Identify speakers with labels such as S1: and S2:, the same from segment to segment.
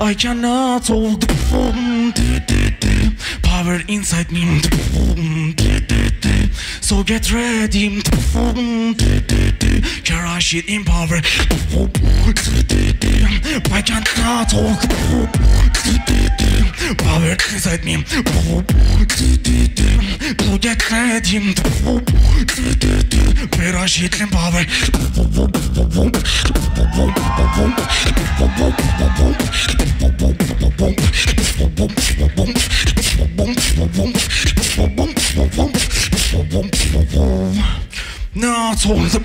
S1: I cannot hold the power inside me. So get ready. Crush it in power. I cannot hold power inside me. So get ready. Crush it in. Not all the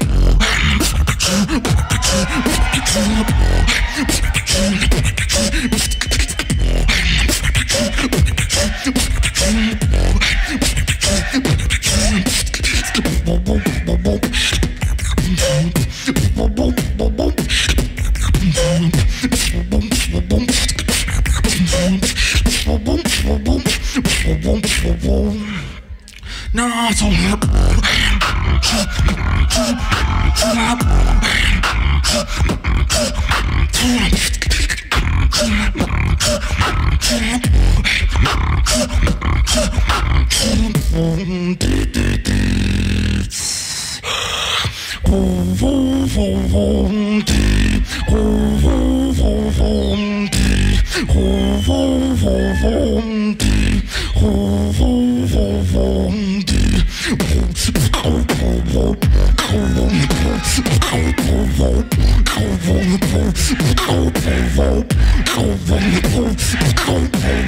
S1: Not all the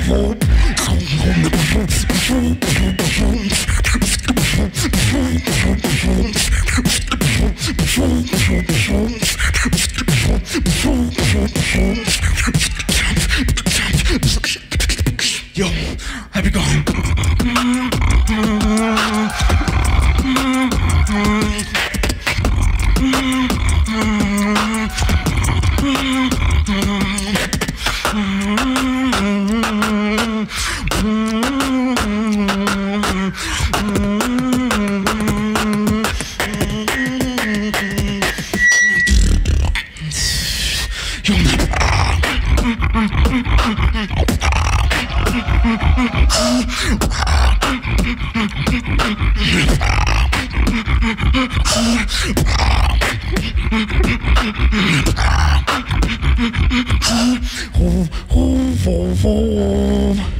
S1: Yo, Ho, ho, ho. Ho,